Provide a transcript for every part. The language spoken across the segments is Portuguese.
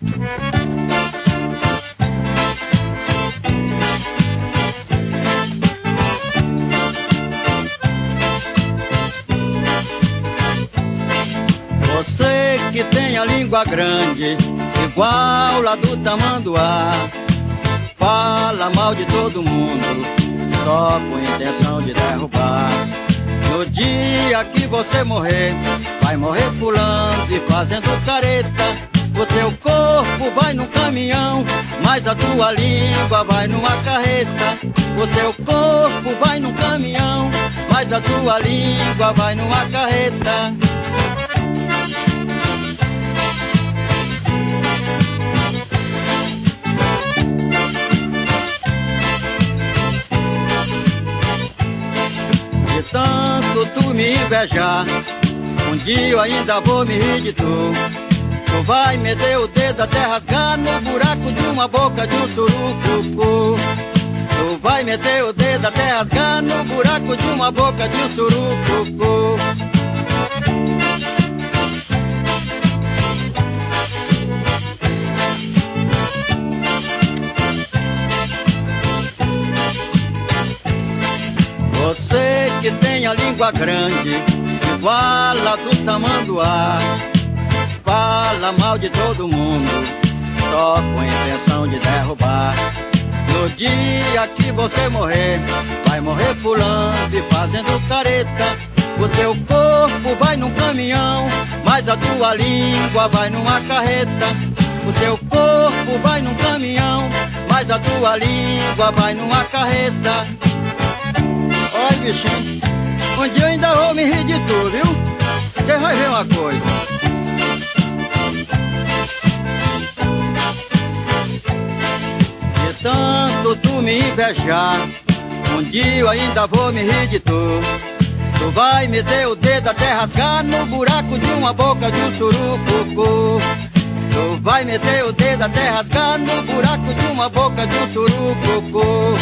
Você que tem a língua grande, igual a do tamanduá, fala mal de todo mundo, só com intenção de derrubar. No dia que você morrer, vai morrer pulando e fazendo careta. Mas a tua língua vai numa carreta. O teu corpo vai num caminhão, mas a tua língua vai numa carreta. De tanto tu me invejar, um dia ainda vou me rir de tu. Vai meter o dedo até rasgar no buraco de uma boca de um surucucu. Tu vai meter o dedo até rasgar no buraco de uma boca de um surucucu. Você que tem a língua grande, igual a do tamanduá, fala mal de todo mundo, só com intenção de derrubar. No dia que você morrer, vai morrer pulando e fazendo careta. O teu corpo vai num caminhão, mas a tua língua vai numa carreta. O teu corpo vai num caminhão, mas a tua língua vai numa carreta. Olha, bichinho, um dia eu ainda vou me rir de tu, viu? Você vai ver uma coisa. Me invejar, um dia eu ainda vou me rir de tu. Tu vai meter o dedo até rasgar no buraco de uma boca de um surucucu. Tu vai meter o dedo até rasgar no buraco de uma boca de um surucucu.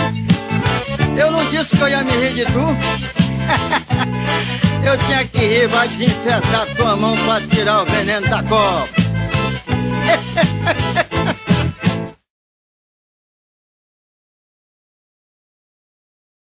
Eu não disse que eu ia me rir de tu. eu tinha que rir, vai desinfetar tua mão pra tirar o veneno da copa.